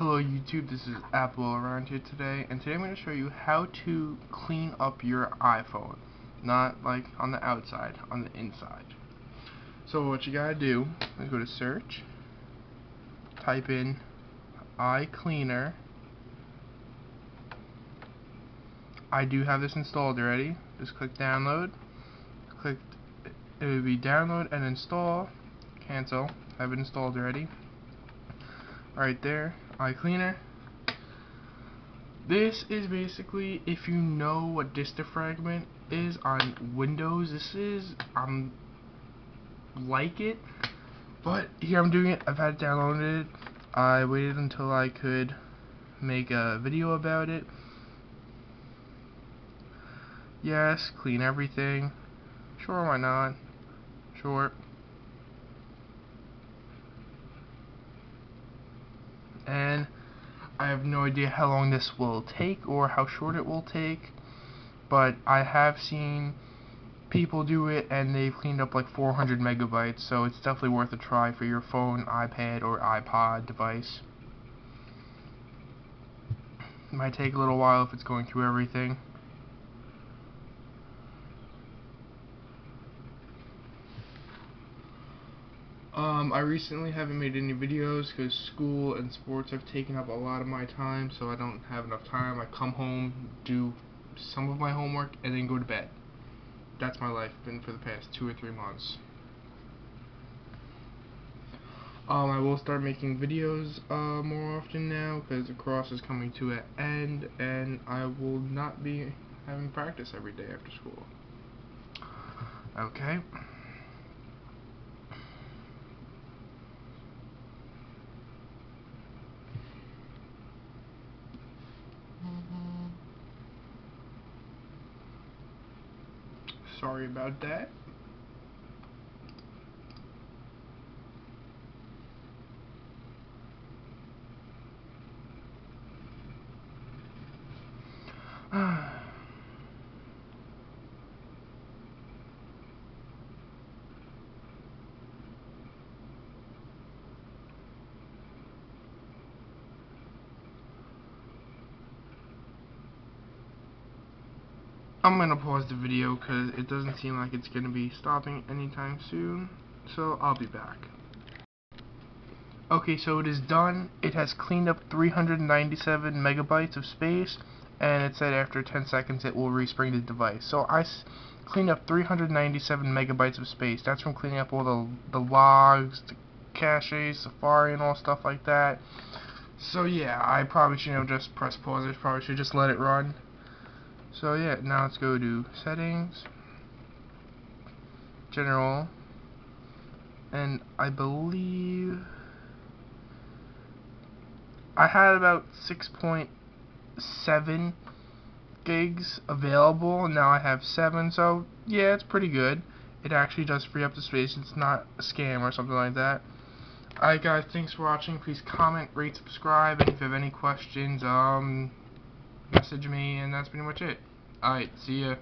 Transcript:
Hello YouTube, this is Apple around here today, and today I'm going to show you how to clean up your iPhone. Not like on the outside, on the inside. So what you gotta do is go to search, type in iCleaner. I do have this installed already. Just click download. Click it would be download and install. Cancel. I have it installed already. Right there iCleaner This is basically, if you know what Fragment is on Windows, this is, um, like it, but here I'm doing it, I've had it downloaded, I waited until I could make a video about it. Yes, clean everything. Sure, why not? Sure. And I have no idea how long this will take or how short it will take but I have seen people do it and they've cleaned up like 400 megabytes so it's definitely worth a try for your phone, iPad, or iPod device. It might take a little while if it's going through everything. Um, I recently haven't made any videos because school and sports have taken up a lot of my time, so I don't have enough time. I come home, do some of my homework, and then go to bed. That's my life been for the past two or three months. Um, I will start making videos uh, more often now because the cross is coming to an end, and I will not be having practice every day after school. Okay. Sorry about that. I'm going to pause the video because it doesn't seem like it's going to be stopping anytime soon. So I'll be back. Okay, so it is done. It has cleaned up 397 megabytes of space, and it said after 10 seconds it will respring the device. So I cleaned up 397 megabytes of space. That's from cleaning up all the, the logs, the caches, Safari, and all stuff like that. So yeah, I probably shouldn't have just pressed pause. I probably should just let it run. So yeah, now let's go to settings, general, and I believe I had about 6.7 gigs available, and now I have 7, so yeah, it's pretty good. It actually does free up the space, it's not a scam or something like that. Alright guys, thanks for watching, please comment, rate, subscribe, and if you have any questions, um, message me, and that's pretty much it. Alright, see ya.